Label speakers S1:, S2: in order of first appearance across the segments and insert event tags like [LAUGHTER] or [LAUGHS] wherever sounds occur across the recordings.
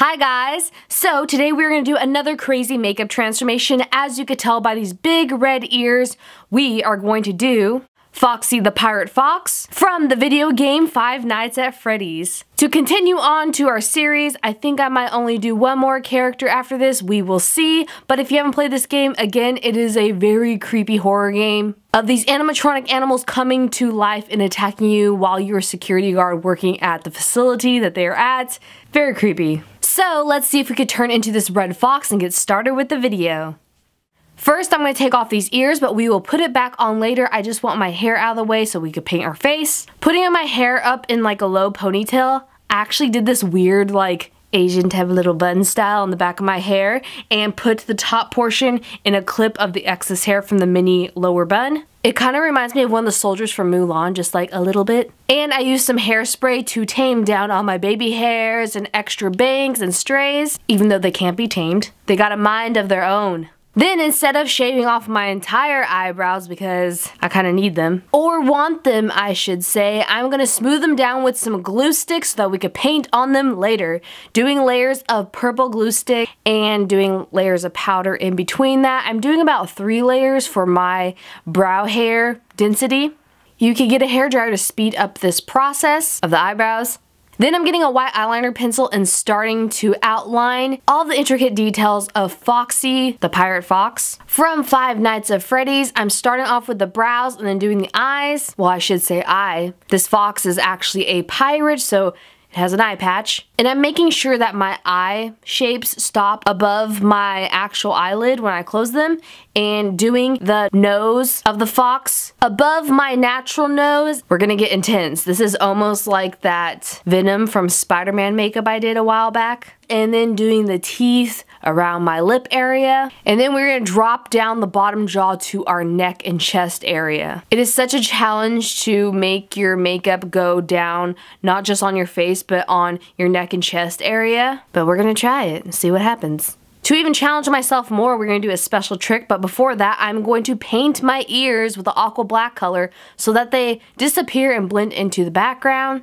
S1: Hi guys! So today we're going to do another crazy makeup transformation. As you could tell by these big red ears, we are going to do Foxy the Pirate Fox from the video game Five Nights at Freddy's. To continue on to our series, I think I might only do one more character after this, we will see. But if you haven't played this game, again, it is a very creepy horror game of these animatronic animals coming to life and attacking you while you're a security guard working at the facility that they're at. Very creepy. So let's see if we could turn into this red fox and get started with the video. First, I'm going to take off these ears, but we will put it back on later. I just want my hair out of the way so we could paint our face. Putting my hair up in like a low ponytail, I actually did this weird like Asian type little bun style on the back of my hair and put the top portion in a clip of the excess hair from the mini lower bun. It kind of reminds me of one of the soldiers from Mulan, just like a little bit. And I used some hairspray to tame down all my baby hairs and extra bangs and strays, even though they can't be tamed. They got a mind of their own. Then instead of shaving off my entire eyebrows because I kind of need them, or want them I should say, I'm to smooth them down with some glue sticks so that we could paint on them later. Doing layers of purple glue stick and doing layers of powder in between that. I'm doing about three layers for my brow hair density. You could get a hairdryer to speed up this process of the eyebrows. Then I'm getting a white eyeliner pencil and starting to outline all the intricate details of Foxy, the Pirate Fox. From Five Nights at Freddy's, I'm starting off with the brows and then doing the eyes. Well, I should say eye. This fox is actually a pirate, so it has an eye patch. And I'm making sure that my eye shapes stop above my actual eyelid when I close them and doing the nose of the fox above my natural nose. We're gonna get intense. This is almost like that Venom from Spider-Man makeup I did a while back. And then doing the teeth around my lip area. And then we're gonna drop down the bottom jaw to our neck and chest area. It is such a challenge to make your makeup go down, not just on your face, but on your neck and chest area. But we're gonna try it and see what happens. To even challenge myself more, we're going to do a special trick, but before that, I'm going to paint my ears with the aqua black color so that they disappear and blend into the background.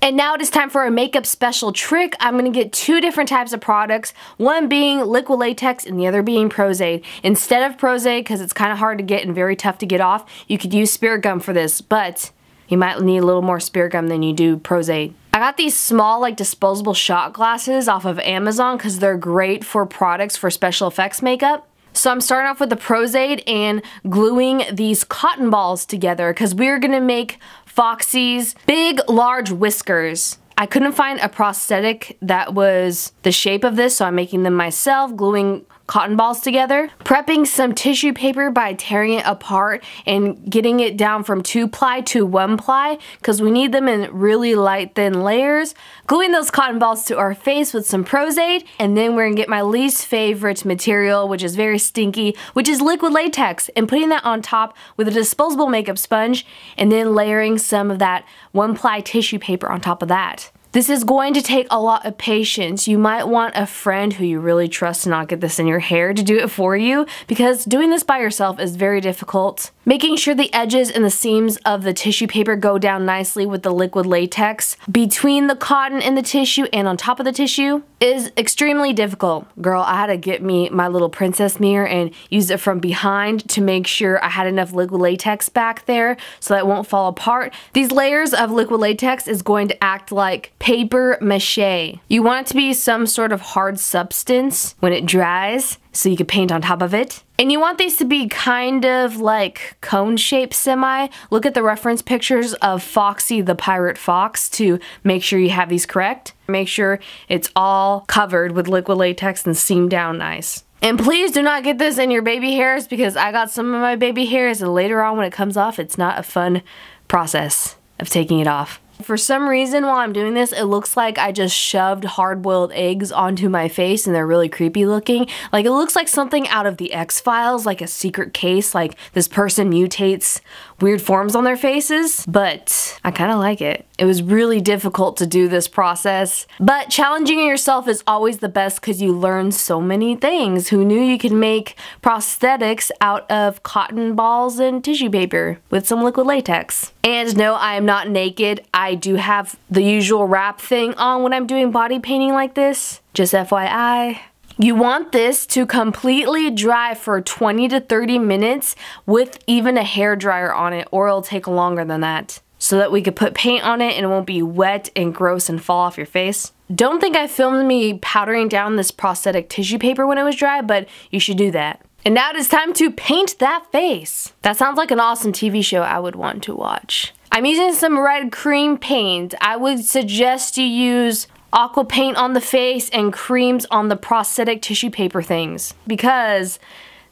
S1: And now it is time for a makeup special trick. I'm to get two different types of products, one being liquid latex and the other being Pros-Aide. Instead of Pros-Aide, because it's kind of hard to get and very tough to get off, you could use spirit gum for this, but you might need a little more spirit gum than you do Pros-Aide. I got these small like disposable shot glasses off of Amazon because they're great for products for special effects makeup. So I'm starting off with the Pros-Aide and gluing these cotton balls together because we're going to make Foxy's big, large whiskers. I couldn't find a prosthetic that was the shape of this, so I'm making them myself, gluing cotton balls together. Prepping some tissue paper by tearing it apart and getting it down from two ply to one ply because we need them in really light thin layers. Gluing those cotton balls to our face with some Pros-Aide and then we're gonna get my least favorite material which is very stinky which is liquid latex and putting that on top with a disposable makeup sponge and then layering some of that one ply tissue paper on top of that. This is going to take a lot of patience. You might want a friend who you really trust to not get this in your hair to do it for you because doing this by yourself is very difficult. Making sure the edges and the seams of the tissue paper go down nicely with the liquid latex between the cotton and the tissue and on top of the tissue is extremely difficult. Girl, I had to get me my little princess mirror and use it from behind to make sure I had enough liquid latex back there so that it won't fall apart. These layers of liquid latex is going to act like paper mache. You want it to be some sort of hard substance when it dries so you could paint on top of it. And you want these to be kind of like cone shaped semi. Look at the reference pictures of Foxy the Pirate Fox to make sure you have these correct. Make sure it's all covered with liquid latex and seamed down nice. And please do not get this in your baby hairs because I got some of my baby hairs and later on when it comes off it's not a fun process of taking it off. For some reason while I'm doing this, it looks like I just shoved hard-boiled eggs onto my face and they're really creepy looking. Like it looks like something out of the X-Files, like a secret case, like this person mutates weird forms on their faces, but I kind of like it. It was really difficult to do this process, but challenging yourself is always the best because you learn so many things. Who knew you could make prosthetics out of cotton balls and tissue paper with some liquid latex? And no, I am not naked. I do have the usual wrap thing on when I'm doing body painting like this. Just FYI. You want this to completely dry for 20 to 30 minutes with even a hair dryer on it or it'll take longer than that so that we could put paint on it and it won't be wet and gross and fall off your face. Don't think I filmed me powdering down this prosthetic tissue paper when it was dry, but you should do that. And now it is time to paint that face. That sounds like an awesome TV show I would want to watch. I'm using some red cream paint. I would suggest you use aqua paint on the face and creams on the prosthetic tissue paper things because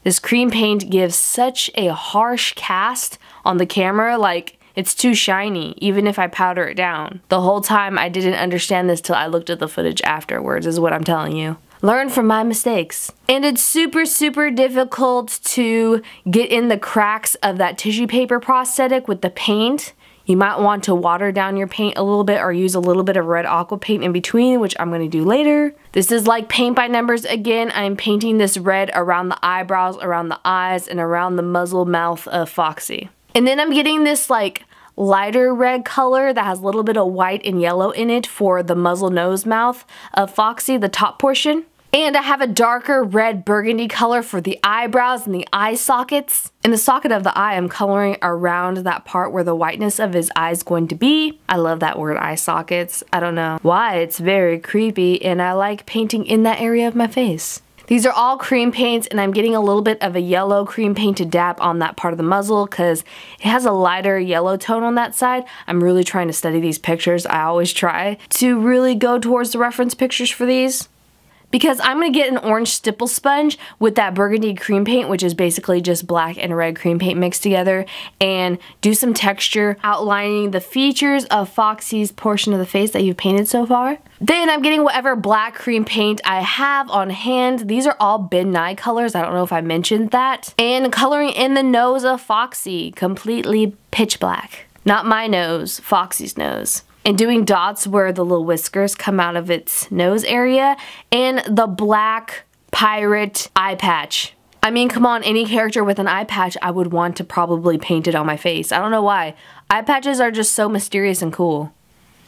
S1: this cream paint gives such a harsh cast on the camera like it's too shiny even if I powder it down. The whole time I didn't understand this till I looked at the footage afterwards is what I'm telling you. Learn from my mistakes. And it's super, super difficult to get in the cracks of that tissue paper prosthetic with the paint you might want to water down your paint a little bit or use a little bit of red aqua paint in between, which I'm going to do later. This is like paint by numbers again. I'm painting this red around the eyebrows, around the eyes, and around the muzzle mouth of Foxy. And then I'm getting this like lighter red color that has a little bit of white and yellow in it for the muzzle nose mouth of Foxy, the top portion. And I have a darker red burgundy color for the eyebrows and the eye sockets. In the socket of the eye, I'm coloring around that part where the whiteness of his eye is going to be. I love that word eye sockets. I don't know why, it's very creepy and I like painting in that area of my face. These are all cream paints and I'm getting a little bit of a yellow cream paint to dab on that part of the muzzle because it has a lighter yellow tone on that side. I'm really trying to study these pictures. I always try to really go towards the reference pictures for these because I'm going to get an orange stipple sponge with that burgundy cream paint, which is basically just black and red cream paint mixed together, and do some texture outlining the features of Foxy's portion of the face that you've painted so far. Then I'm getting whatever black cream paint I have on hand. These are all Ben Nye colors. I don't know if I mentioned that. And coloring in the nose of Foxy, completely pitch black. Not my nose, Foxy's nose and doing dots where the little whiskers come out of its nose area, and the black pirate eye patch. I mean, come on, any character with an eye patch, I would want to probably paint it on my face. I don't know why. Eye patches are just so mysterious and cool.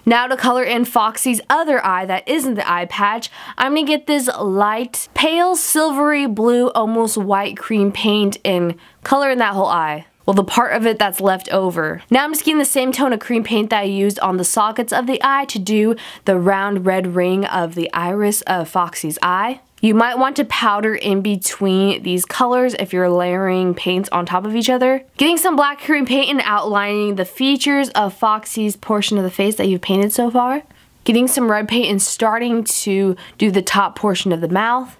S1: Now to color in Foxy's other eye that isn't the eye patch, I'm to get this light, pale silvery blue, almost white cream paint and color in that whole eye well the part of it that's left over. Now I'm just getting the same tone of cream paint that I used on the sockets of the eye to do the round red ring of the iris of Foxy's eye. You might want to powder in between these colors if you're layering paints on top of each other. Getting some black cream paint and outlining the features of Foxy's portion of the face that you've painted so far. Getting some red paint and starting to do the top portion of the mouth.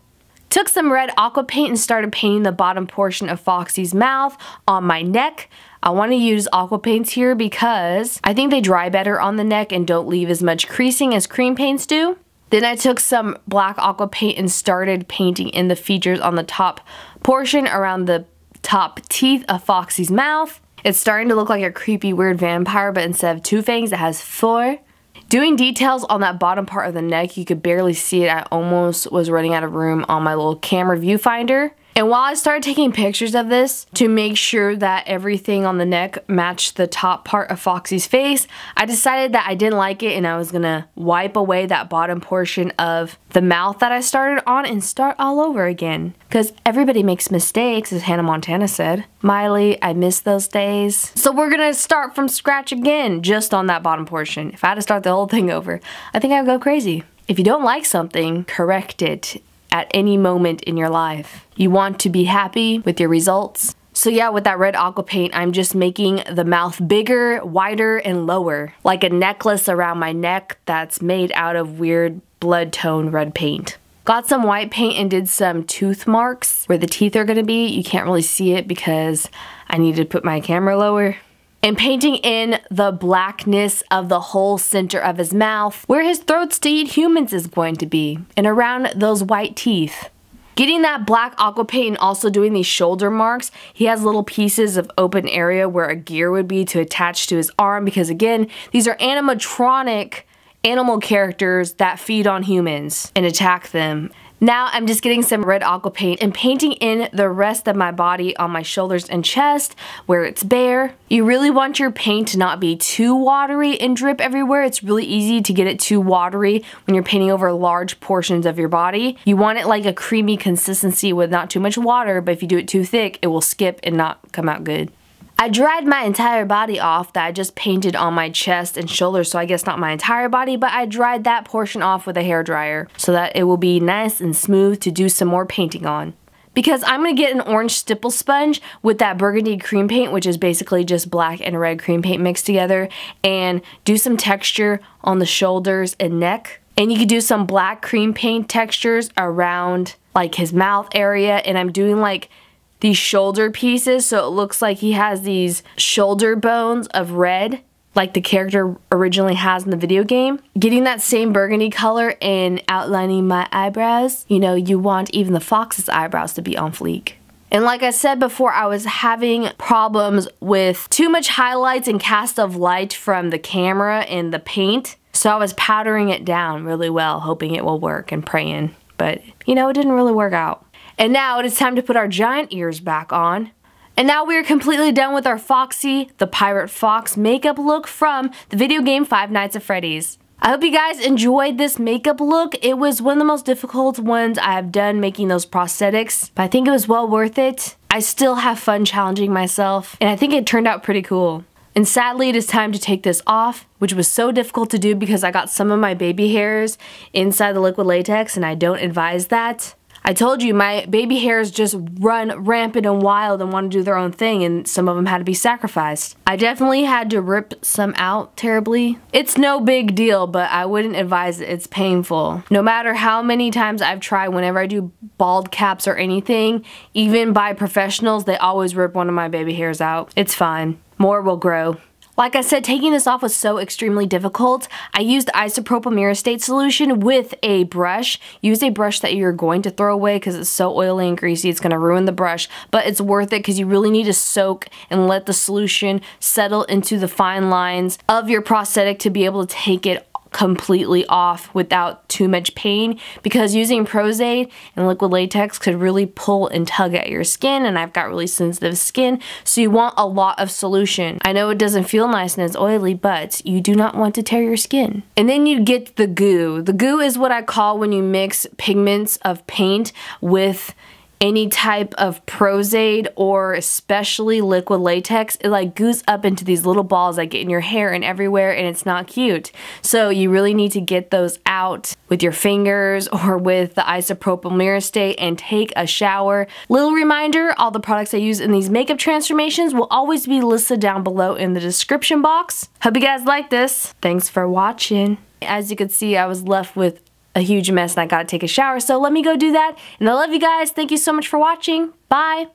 S1: Took some red aqua paint and started painting the bottom portion of Foxy's mouth on my neck. I want to use aqua paints here because I think they dry better on the neck and don't leave as much creasing as cream paints do. Then I took some black aqua paint and started painting in the features on the top portion around the top teeth of Foxy's mouth. It's starting to look like a creepy weird vampire but instead of two fangs it has four. Doing details on that bottom part of the neck, you could barely see it. I almost was running out of room on my little camera viewfinder. And while I started taking pictures of this to make sure that everything on the neck matched the top part of Foxy's face, I decided that I didn't like it and I was gonna wipe away that bottom portion of the mouth that I started on and start all over again. Because everybody makes mistakes, as Hannah Montana said. Miley, I miss those days. So we're gonna start from scratch again, just on that bottom portion. If I had to start the whole thing over, I think I would go crazy. If you don't like something, correct it at any moment in your life. You want to be happy with your results. So yeah, with that red aqua paint, I'm just making the mouth bigger, wider, and lower. Like a necklace around my neck that's made out of weird blood tone red paint. Got some white paint and did some tooth marks where the teeth are gonna be. You can't really see it because I need to put my camera lower and painting in the blackness of the whole center of his mouth, where his throats to eat humans is going to be, and around those white teeth. Getting that black aqua paint and also doing these shoulder marks, he has little pieces of open area where a gear would be to attach to his arm because again, these are animatronic animal characters that feed on humans and attack them. Now I'm just getting some red aqua paint and painting in the rest of my body on my shoulders and chest where it's bare. You really want your paint to not be too watery and drip everywhere. It's really easy to get it too watery when you're painting over large portions of your body. You want it like a creamy consistency with not too much water, but if you do it too thick, it will skip and not come out good. I dried my entire body off that I just painted on my chest and shoulders, so I guess not my entire body, but I dried that portion off with a hair dryer so that it will be nice and smooth to do some more painting on. Because I'm going to get an orange stipple sponge with that burgundy cream paint, which is basically just black and red cream paint mixed together, and do some texture on the shoulders and neck. And you could do some black cream paint textures around like his mouth area, and I'm doing like these shoulder pieces so it looks like he has these shoulder bones of red like the character originally has in the video game. Getting that same burgundy color and outlining my eyebrows, you know, you want even the fox's eyebrows to be on fleek. And like I said before, I was having problems with too much highlights and cast of light from the camera and the paint. So I was powdering it down really well, hoping it will work and praying. But, you know, it didn't really work out. And now it is time to put our giant ears back on. And now we are completely done with our Foxy, the Pirate Fox makeup look from the video game Five Nights at Freddy's. I hope you guys enjoyed this makeup look. It was one of the most difficult ones I have done making those prosthetics, but I think it was well worth it. I still have fun challenging myself, and I think it turned out pretty cool. And sadly, it is time to take this off, which was so difficult to do because I got some of my baby hairs inside the liquid latex, and I don't advise that. I told you my baby hairs just run rampant and wild and want to do their own thing and some of them had to be sacrificed. I definitely had to rip some out terribly. It's no big deal but I wouldn't advise it. It's painful. No matter how many times I've tried whenever I do bald caps or anything, even by professionals, they always rip one of my baby hairs out. It's fine. More will grow. Like I said, taking this off was so extremely difficult. I used isopropyl myristate solution with a brush. Use a brush that you're going to throw away because it's so oily and greasy, it's going to ruin the brush, but it's worth it because you really need to soak and let the solution settle into the fine lines of your prosthetic to be able to take it completely off without too much pain because using Pros-Aide and liquid latex could really pull and tug at your skin and I've got really sensitive skin so you want a lot of solution. I know it doesn't feel nice and it's oily but you do not want to tear your skin. And then you get the goo. The goo is what I call when you mix pigments of paint with any type of Pros-Aide or especially liquid latex, it like goes up into these little balls that get in your hair and everywhere and it's not cute. So you really need to get those out with your fingers [LAUGHS] or with the isopropyl myristate and take a shower. Little reminder, all the products I use in these makeup transformations will always be listed down below in the description box. Hope you guys like this. Thanks for watching. As you can see, I was left with a huge mess and I gotta take a shower. So let me go do that. And I love you guys. Thank you so much for watching. Bye.